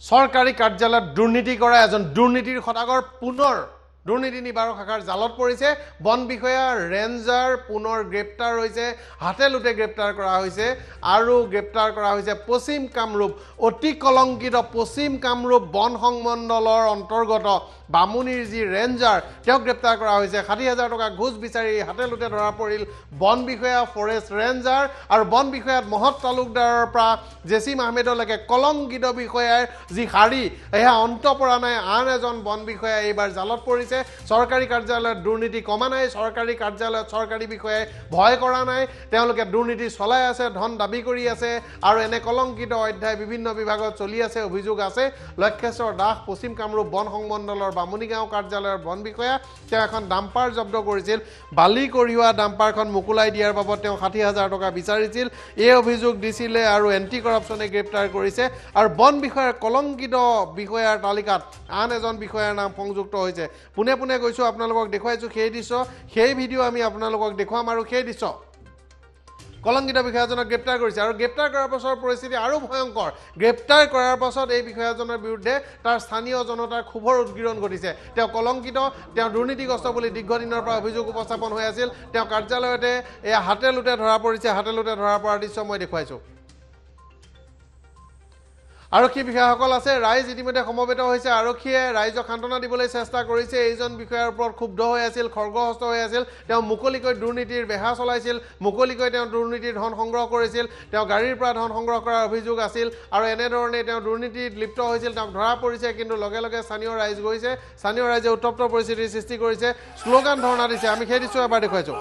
চৰকাৰী কাৰ্যালয়ত দুৰ্নীতি কৰা এজন দুৰ্নীতিৰ সদাগৰ পুনৰ দুৰ্নীতি নিবাৰক শাখাৰ জালত পৰিছে। বন বিষয়া ৰেঞ্জাৰ পুনৰ গ্ৰেপ্তাৰ হৈছে। হাতে লোটে গ্ৰেপ্তাৰ কৰা হৈছে আৰু গ্ৰেপ্তাৰ কৰা হৈছে পশ্চিম কামৰূপ। অতি কলংকিত পশ্চিম কামৰূপ বন সংমণ্ডলৰ অন্তৰ্গত বামুণীৰ যি ৰেঞ্জাৰ তেওঁক গ্ৰেপ্তাৰ কৰা হৈছে। ষাঠি হাজাৰ টকা ঘোচ বিচাৰি হাতে লোটে ধৰা পৰিল বন বিষয়া ফৰেষ্ট ৰেঞ্জাৰ আৰু বন বিষয়াত মহৎ তালুকদাৰৰ পৰা জেচিম আহমেদলৈকে কলংকিত বিষয়াৰ যি শাৰী সেয়া অন্ত পৰা নাই। আন এজন বন বিষয়া এইবাৰ জালত পৰিছে। চৰকাৰী কাৰ্যালয়ত দুৰ্নীতি কমা নাই চৰকাৰী কাৰ্যালয়ত চৰকাৰী বিষয়াই ভয় কৰা নাই তেওঁলোকে দুৰ্নীতি চলাই আছে ধন দাবী কৰি আছে আৰু এনে কলংকিত অধ্যায় বিভিন্ন বিভাগত চলি আছে অভিযোগ আছে। লক্ষেশ্বৰ দাস পশ্চিম কামৰূপ বন সংমণ্ডলৰ বামুণীগাঁও কাৰ্যালয়ৰ বন বিষয়া। তেওঁ এখন ডাম্পাৰ জব্দ কৰিছিল। বালি কঢ়িওৱা ডাম্পাৰখন মোকোলাই দিয়াৰ বাবদ তেওঁ ষাঠি হাজাৰ টকা বিচাৰিছিল। এই অভিযোগ দিছিলে আৰু এণ্টি কৰাপশ্যনে গ্ৰেপ্তাৰ কৰিছে। আৰু বন বিষয়াৰ কলংকিত বিষয়াৰ তালিকাত আন এজন বিষয়াৰ নাম সংযুক্ত হৈছে। পোনে পোনে গৈছোঁ আপোনালোকক দেখুৱাইছোঁ সেই দৃশ্য সেই ভিডিঅ' আমি আপোনালোকক দেখুৱাম আৰু সেই দৃশ্য কলংকিত বিষয়াজনক গ্ৰেপ্তাৰ কৰিছে আৰু গ্ৰেপ্তাৰ কৰাৰ পাছৰ পৰিস্থিতি আৰু ভয়ংকৰ। গ্ৰেপ্তাৰ কৰাৰ পাছত এই বিষয়াজনৰ বিৰুদ্ধে তাৰ স্থানীয় জনতাৰ ক্ষোভৰ উদগীৰণ ঘটিছে। তেওঁ কলংকিত তেওঁ দুৰ্নীতিগ্ৰস্ত বুলি দীৰ্ঘদিনৰ পৰা অভিযোগ উপস্থাপন হৈ আছিল। তেওঁ কাৰ্যালয়তে এয়া হাতে লোটে ধৰা পৰিছে হাতে লোটে ধৰা পৰাৰ দৃশ্য মই দেখুৱাইছোঁ। আৰক্ষী বিষয়াসকল আছে ৰাইজ ইতিমধ্যে সমবেত হৈছে। আৰক্ষীয়ে ৰাইজক সান্তনা দিবলৈ চেষ্টা কৰিছে। এইজন বিষয়াৰ ওপৰত ক্ষুব্ধ হৈ আছিল খৰ্গহস্ত হৈ আছিল। তেওঁ মুকলিকৈ দুৰ্নীতিৰ বেহা চলাইছিল মুকলিকৈ তেওঁ দুৰ্নীতিৰ ধন সংগ্ৰহ কৰিছিল তেওঁ গাড়ীৰ পৰা ধন সংগ্ৰহ কৰাৰ অভিযোগ আছিল আৰু এনেধৰণে তেওঁ দুৰ্নীতিত লিপ্ত হৈছিল তেওঁক ধৰা পৰিছে। কিন্তু লগে লগে স্থানীয় ৰাইজ গৈছে। স্থানীয় ৰাইজে উত্তপ্ত পৰিস্থিতিৰ সৃষ্টি কৰিছে। শ্লোগান ধৰ্ণা দিছে। আমি সেই দৃশ্য এবাৰ দেখুৱাইছোঁ।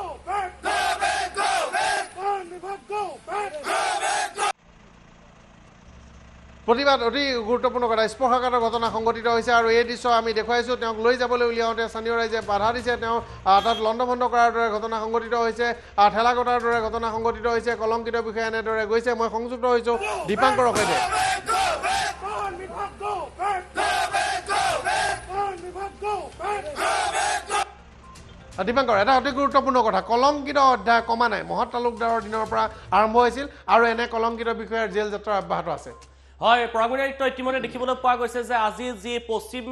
প্ৰতিবাদ অতি গুৰুত্বপূৰ্ণ কথা। স্পৰ্শকাতৰ ঘটনা সংঘটিত হৈছে আৰু এই দৃশ্য আমি দেখুৱাইছোঁ। তেওঁক লৈ যাবলৈ উলিয়াওঁতে স্থানীয় ৰাইজে বাধা দিছে। তেওঁ তাত লণ্ডভণ্ড কৰাৰ দৰে ঘটনা সংঘটিত হৈছে। ঠেলা কটাৰ দৰে ঘটনা সংঘটিত হৈছে। কলংকিত বিষয়া এনেদৰে গৈছে। মই সংযুক্ত হৈছোঁ দীপাংকৰৰ সৈতে। দীপাংকৰ এটা অতি গুৰুত্বপূৰ্ণ কথা। কলংকিত অধ্যায় কমা নাই। মহৎ তালুকদাৰৰ দিনৰ পৰা আৰম্ভ হৈছিল আৰু এনে কলংকিত বিষয়াৰ জেল যাত্ৰা অব্যাহত আছে। হয় পৰাগণিত ইতিমধ্যে দেখিবলৈ পোৱা গৈছে যে আজি যি পশ্চিম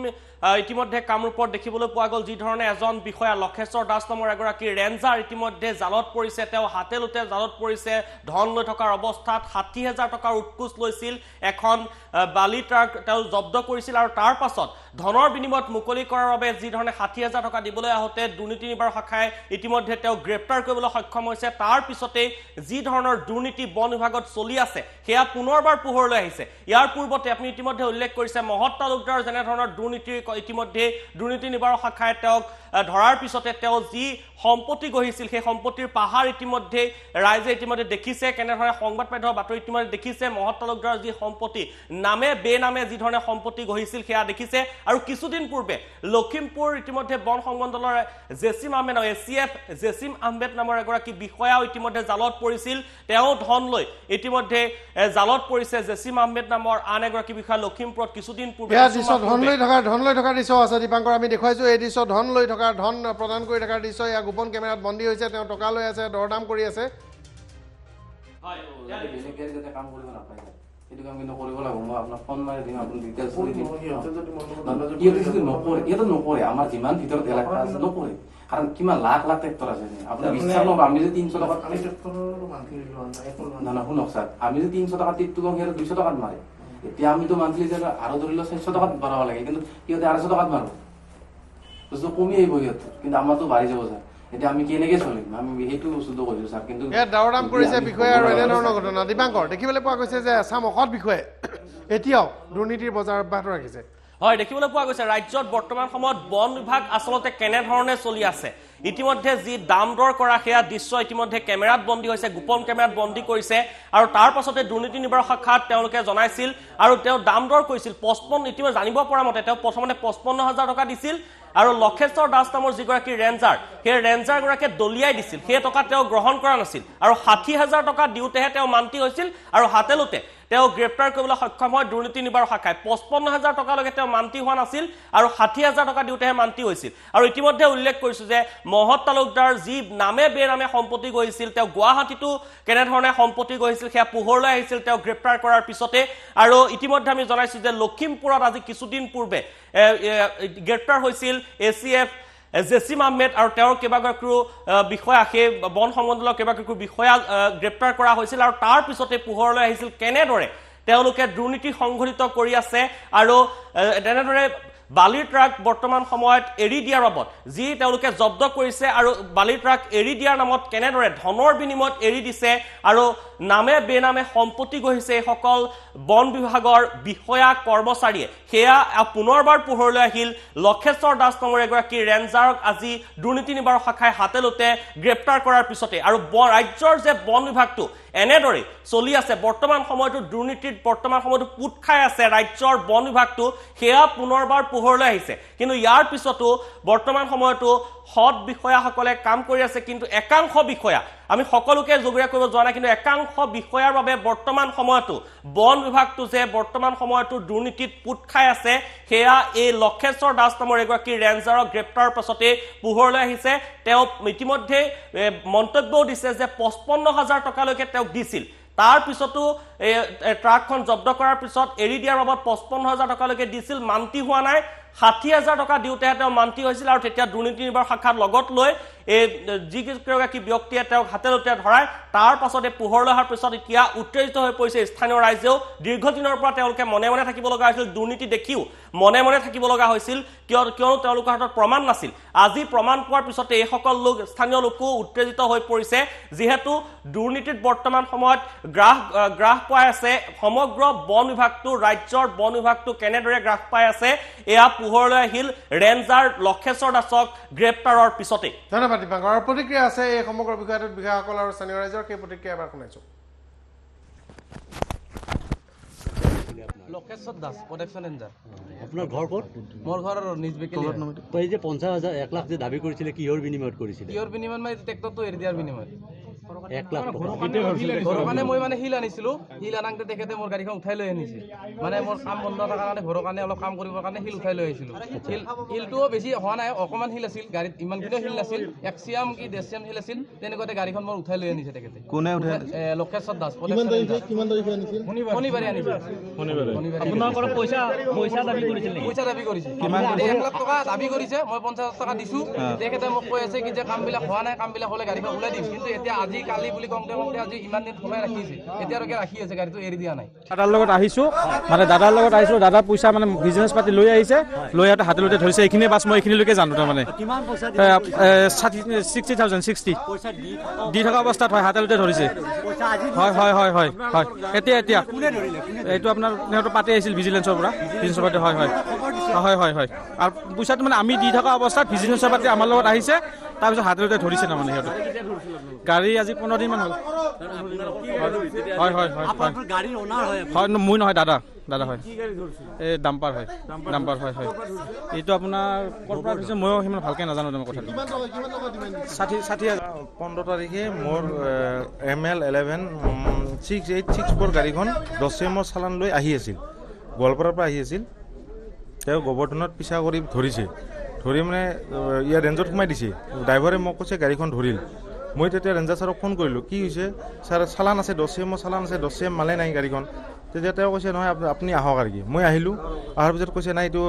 ইতিমধ্যে কামৰূপত দেখিবলৈ পোৱা গ'ল যি ধৰণে এজন বিষয়া লক্ষেশ্বৰ দাস নামৰ এগৰাকী ৰেঞ্জাৰ ইতিমধ্যে জালত পৰিছে। তেওঁ হাতে লোতে জালত পৰিছে। ধন লৈ থকাৰ অৱস্থাত ষাঠি হাজাৰ টকাৰ উৎকোচ লৈছিল। এখন বালি ট্ৰাক তেওঁ জব্দ কৰিছিল আৰু তাৰ পাছত ধনৰ বিনিময়ত মুকলি কৰাৰ বাবে যি ধৰণে ষাঠি হাজাৰ টকা দিবলৈ আহোঁতে দুৰ্নীতি নিবাৰক শাখাই ইতিমধ্যে তেওঁক গ্ৰেপ্তাৰ কৰিবলৈ সক্ষম হৈছে। তাৰ পিছতেই যি ধৰণৰ দুৰ্নীতি বন বিভাগত চলি আছে সেয়া পুনৰবাৰ পোহৰলৈ আহিছে। ইয়াৰ পূৰ্বতে আপুনি ইতিমধ্যে উল্লেখ কৰিছে মহৎ তালুকদাৰ যেনেধৰণৰ দুৰ্নীতিৰ ইতিমধ্যে দুৰ্নীতি নিবাৰক শাখাই তেওঁক ধৰাৰ পিছতে তেওঁ যি সম্পত্তি গঢ়িছিল সেই সম্পত্তিৰ পাহাৰ ইতিমধ্যে ৰাইজে ইতিমধ্যে দেখিছে কেনেধৰণে সংবাদ মাধ্যমৰ বাতৰি ইতিমধ্যে দেখিছে মহৎ তালুকদাৰৰ যি সম্পত্তি নামে বেনামে যি সম্পত্তি গঢ়িছিল সেয়া দেখিছে। আৰু কিছুদিন পূৰ্বে লখিমপুৰ ইতিমধ্যে বন সংমণ্ডলৰ Jasim Ahmed A C F Jasim Ahmed নামৰ এগৰাকী বিষয়াও ইতিমধ্যে জালত পৰিছিল। তেওঁ ধন লৈ ইতিমধ্যে জালত পৰিছে জেচিম আহমেদ নামৰ আন এগৰাকী বিষয়া লখিমপুৰত কিছুদিন পূৰ্বে। কিছু দৃশ্য আছে দীপাংকৰ আমি দেখুৱাইছোঁ এই দৃশ্য ধন লৈ থকাৰ ধন প্ৰদান কৰি থকাৰ দৃশ্য এয়া গোপন কেমেৰাত বন্দী হৈছে তেওঁ টকা লৈ আছে দৰদাম কৰি আছে। নকৰে আমাৰ যিমান ভিতৰত এলেকা নকৰে। কাৰণ কিমান লাখ লাখ ট্ৰেক্টৰ বিশ্বাস আমি যদি তিনশ টকাত আমি শুনক ছাৰ আমি টকা টিপটো কওঁ সিহঁতে দুইশ টকাত মাৰে এতিয়া আমিতো মান্থলি যে আৰু ধৰি লওক চাৰিশ টকাত ভৰাব লাগে কিন্তু সিহঁতে আঢ়ৈশ টকাত মাৰো বস্তু কমি আহিব সিহঁতৰ কিন্তু আমাৰতো বাঢ়ি যাব ছাৰ। এতিয়া আমি কেনেকে চলিম? আমি সেইটো বস্তুটো কৈছো ছাৰ কিন্তু ইয়াত কৰিছে বিষয়া আৰু এনেধৰণৰ। ঘটনা। দীপাংকৰ দেখিবলৈ পোৱা গৈছে যে এচাম অসৎ বিষয়াই এতিয়াও দুৰ্নীতিৰ বজাৰ অব্যাহত ৰাখিছে। হয় দেখিবলৈ পোৱা গৈছে ৰাজ্যত বৰ্তমান সময়ত বন বিভাগ আচলতে কেনেধৰণে চলি আছে? ইতিমধ্যে যি দাম দৰ কৰা সেয়া দৃশ্য ইতিমধ্যে কেমেৰাত বন্দী হৈছে গোপন কেমেৰাত বন্দী কৰিছে আৰু তাৰ পাছতে দুৰ্নীতি নিবাৰক শাখাত তেওঁলোকে জনাইছিল আৰু তেওঁ দাম দৰ কৰিছিল। পঁচপন্ন ইতিমধ্যে জানিব পৰা মতে তেওঁ প্ৰথমতে পঁচপন্ন হাজাৰ টকা দিছিল আৰু লক্ষেশ্বৰ দাস নামৰ যিগৰাকী ৰেঞ্জাৰ সেই ৰেঞ্জাৰগৰাকীয়ে দলিয়াই দিছিল। সেই টকা তেওঁ গ্ৰহণ কৰা নাছিল আৰু ষাঠি হাজাৰ টকা দিওঁতেহে তেওঁ মান্তি হৈছিল আৰু হাতেলোতে তেওঁ গ্ৰেপ্তাৰ কৰিবলৈ সক্ষম হয় দুৰ্নীতি নিবাৰক শাখাই। পঁচপন্ন হাজাৰ টকালৈকে তেওঁ মান্তি হোৱা নাছিল আৰু ষাঠি হাজাৰ টকা দিওঁতেহে মান্তি হৈছিল। আৰু ইতিমধ্যে উল্লেখ কৰিছোঁ যে মহৎ তালুকদাৰ যি নামে বেনামে সম্পত্তি গঢ়িছিল। তেওঁ গুৱাহাটীতো কেনেধৰণে সম্পত্তি গঢ়িছিল সেয়া পোহৰলৈ আহিছিল তেওঁ গ্ৰেপ্তাৰ কৰাৰ পিছতে। আৰু ইতিমধ্যে আমি জনাইছোঁ যে লখিমপুৰত আজি কিছুদিন পূৰ্বে গ্ৰেপ্তাৰ হৈছিল A C F Jasim Ahmed আৰু তেওঁৰ কেইবাগৰাকীও বিষয়া সেই বন সংমণ্ডলৰ কেইবাগৰাকীও বিষয়া গ্ৰেপ্তাৰ কৰা হৈছিল আৰু তাৰ পিছতে পোহৰলৈ আহিছিল কেনেদৰে তেওঁলোকে দুৰ্নীতি সংঘটিত কৰি আছে আৰু তেনেদৰে বালিৰ ট্ৰাক বৰ্তমান সময়ত এৰি দিয়াৰ বাবদ যি তেওঁলোকে জব্দ কৰিছে আৰু বালিৰ ট্ৰাক এৰি দিয়াৰ নামত কেনেদৰে ধনৰ বিনিময়ত এৰি দিছে আৰু নামে বেনামে সম্পত্তি গঢ়িছে এইসকল বন বিভাগৰ বিষয়া কৰ্মচাৰীয়ে। সেয়া পুনৰবাৰ পোহৰলৈ আহিল। লক্ষেশ্বৰ দাস নামৰ এগৰাকী ৰেঞ্জাৰক আজি দুৰ্নীতি নিবাৰক শাখাই হাতে লোতে গ্ৰেপ্তাৰ কৰাৰ পিছতে। আৰু ৰাজ্যৰ যে বন বিভাগটো এনেদৰে চলি আছে। বৰ্তমান সময়তো দুৰ্নীতিত বৰ্তমান সময়তো পোট খাই আছে ৰাজ্যৰ বন বিভাগটো। সেয়া পুনৰবাৰ পোহৰলৈ আহিছে। কিন্তু ইয়াৰ পিছতো বৰ্তমান সময়তো সৎ বিষয়াসকলে কাম কৰি আছে। কিন্তু একাংশ বিষয়া আমি সকলোকে জগৰীয়া কৰিব যোৱা নাই কিন্তু একাংশ বিষয়াৰ বাবে বৰ্তমান সময়তো বন বিভাগটো যে বৰ্তমান সময়তো দুৰ্নীতিত পোট খাই আছে সেয়া এই লক্ষেশ্বৰ দাস নামৰ এগৰাকী ৰেঞ্জাৰক গ্ৰেপ্তাৰৰ পাছতে পোহৰলৈ আহিছে। তেওঁ ইতিমধ্যে মন্তব্যও দিছে যে পঁচপন্ন হাজাৰ টকালৈকে তেওঁক দিছিল। তাৰ পিছতো ট্ৰাকখন জব্দ কৰাৰ পিছত এৰি দিয়াৰ বাবদ পঁচপন্ন হাজাৰ টকালৈকে দিছিল মান্তি হোৱা নাই। ষাঠি হাজাৰ টকা দিওঁতেহে তেওঁ মান্তি হৈছিল আৰু তেতিয়া দুৰ্নীতি নিবাৰক শাখাত লগত লৈ এই যিকেইগৰাকী ব্যক্তিয়ে তেওঁক হাতে লোতে ধৰাই তাৰ পাছতে পোহৰলৈ অহাৰ পিছত এতিয়া উত্তেজিত হৈ পৰিছে স্থানীয় ৰাইজেও। দীৰ্ঘদিনৰ পৰা তেওঁলোকে মনে মনে থাকিব লগা হৈছিল দুৰ্নীতি দেখিও মনে মনে থাকিব লগা হৈছিল কিয় কিয়নো তেওঁলোকৰ হাতত প্ৰমাণ নাছিল। আজি প্ৰমাণ পোৱাৰ পিছতে এইসকল লোক স্থানীয় লোকো উত্তেজিত হৈ পৰিছে যিহেতু দুৰ্নীতিত বৰ্তমান সময়ত গ্ৰাস গ্ৰাস পাই আছে সমগ্ৰ বন বিভাগটো ৰাজ্যৰ বন বিভাগটো কেনেদৰে গ্ৰাস পাই আছে এয়া পোহৰলৈ আহিল ৰেঞ্জাৰ লক্ষেশ্বৰ দাসক গ্ৰেপ্তাৰৰ পিছতে ধন্যবাদ দীপাংকৰ আৰু প্ৰতিক্ৰিয়া আছে এই সমগ্ৰ বিষয়টোত বিষয়াসকল আৰু স্থানীয় ৰাইজৰ। সেই প্ৰতিক্ৰিয়া এবাৰ শুনাইছোঁ। লক্ষেশ্বৰ দাস প্ৰটেকশ্যন ৰেঞ্জাৰ আপোনাৰ ঘৰ ক'ত? মোৰ ঘৰ নিজ এই যে পঞ্চাছ হাজাৰ এক লাখ যে দাবী কৰিছিলে কিহৰ বিনিময়ত কৰিছিলে? কিহৰ বিনিময়ত? মানে ট্ৰেক্টৰটো এৰি দিয়াৰ বিনিময়ত। ঘৰৰ কাৰণে মই মানে শিল আনিছিলো। শিল আনাংতে তেখেতে মোৰ গাড়ীখন উঠাই লৈ আনিছে। মানে মোৰ কাম বন্ধ থকাৰ কাৰণে ঘৰৰ কাৰণে অলপ কাম কৰিবৰ কাৰণে শিল উঠাই লৈ আহিছিলো। শিল শিলটোও বেছি হোৱা নাই অকণমান শিল আছিল। গাড়ীত ইমানখিনিও শিল নাছিল এক চিয়াম কি ডেৰ চিয়াম শিল আছিল। তেনেকুৱাতে গাড়ীখন মোৰ উঠাই লৈ আনিছে তেখেতে। কোনে উঠাই লক্ষেশ্বৰ দাস। শনিবাৰে। আনিছে। শনিবাৰে। পইচা পইচা দাবী কৰিছিল নেকি? পইচা দাবী কৰিছে। এক লাখ টকা দাবী কৰিছে। মই পঞ্চাছ টকা দিছো। তেখেতে মোক কৈ আছে কি যে কামবিলাক হোৱা নাই কামবিলাক হ'লে গাড়ীখন ওলাই দিম। কিন্তু এতিয়া আজি কালি বুলি কওঁতে কওঁতে আজি ইমান দিন থকাই ৰাখিছে। এতিয়ালৈকে ৰাখি আছে গাড়ীটো এৰি দিয়া নাই। দাদাৰ লগত আহিছোঁ। মানে দাদাৰ লগত আহিছোঁ। দাদা পইচা মানে বিজনেছ পাতি লৈ আহিছে। লৈ আহোঁতে হাতে ধৰিছে। এইখিনিয়ে বাছ মই এইখিনিলৈকে জানো তাৰমানে। কিমান পইচা এ, এ, ষাঠি ছিক্সটি থাউজেণ্ড ছিক্সটি। পইচা দি থকা অৱস্থাত হয় হাতে ধৰিছে। হয় হয় হয় হয় হয়। এতিয়া এতিয়া। এইটো আপোনাৰ সিহঁতৰ পাতি আহিছিল ভিজিলেঞ্চৰ পৰা। ভিজিলেঞ্চৰ পাতি হয় হয়। হয় হয় হয় আৰু পইচাটো মানে আমি দি থকা অৱস্থাত ভিজিলেঞ্চৰ পাতি আমাৰ লগত আহিছে তাৰপিছত হাতে ধৰিছে তাৰমানে সিহঁতে। গাড়ী আজি পোন্ধৰ দিনমান হ'ল। হয় হয় হয় মই নহয় দাদা দাদা হয়। এই ডাম্পাৰ হয় ডাম্পাৰ হয় হয়। এইটো আপোনাৰ ক'ৰ পৰা দিছে ময়ো সিমান ভালকৈ নাজানো তোমাৰ কথাটো। ষাঠি ষাঠি হাজাৰ। পোন্ধৰ তাৰিখে মোৰ M L eleven six eight six four গাড়ীখন দহ চেমৰ চালান লৈ আহি আছিল। গোৱালপাৰাৰ পৰা আহি আছিল। তেওঁ গোবৰ্ধনত পিছা কৰি ধৰিছে। ধৰি মানে ইয়াৰ ৰেঞ্জত সোমাই দিছে। ড্ৰাইভাৰে মোক কৈছে গাড়ীখন ধৰিল। মই তেতিয়া ৰেঞ্জাৰ ছাৰক ফোন কৰিলোঁ কি হৈছে? ছাৰ চালান আছে দহ চেমৰ চালান আছে দহ চেম মালে নাই গাড়ীখন। তেতিয়া তেওঁ কৈছে নহয় আপ- আপুনি আহক আৰু কি। মই আহিলোঁ অহাৰ পিছত কৈছে নাই এইটো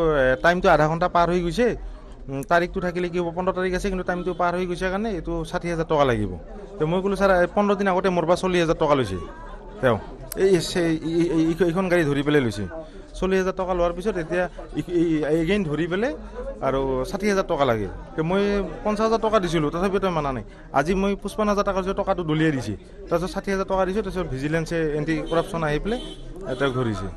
টাইমটো আধা ঘণ্টা পাৰ হৈ গৈছে। তাৰিখটো থাকিলে কি হ'ব? পোন্ধৰ তাৰিখ আছে কিন্তু টাইমটো পাৰ হৈ গৈছে কাৰণে এইটো ষাঠি হাজাৰ টকা লাগিব। তো মই ক'লোঁ ছাৰ পোন্ধৰ দিন আগতে মোৰ পৰা চল্লিছ হাজাৰ টকা লৈছে। তেওঁ এই- এইখন গাড়ী ধৰি পেলাই লৈছে। চল্লিছ হাজাৰ টকা লোৱাৰ পিছত এতিয়া এগেইন ধৰি পেলাই আৰু ষাঠি হাজাৰ টকা লাগে মই পঞ্চাছ হাজাৰ টকা দিছিলোঁ তথাপিও তেওঁ মানা নাই। আজি মই পঁচপন্ন হাজাৰ টকাৰ যে টকাটো দলিয়াই দিছে। তাৰপিছত ষাঠি হাজাৰ টকা দিছোঁ তাৰপিছত ভিজিলেঞ্চে এণ্টি কৰাপশ্যন আহি পেলাই তেওঁক ধৰিছে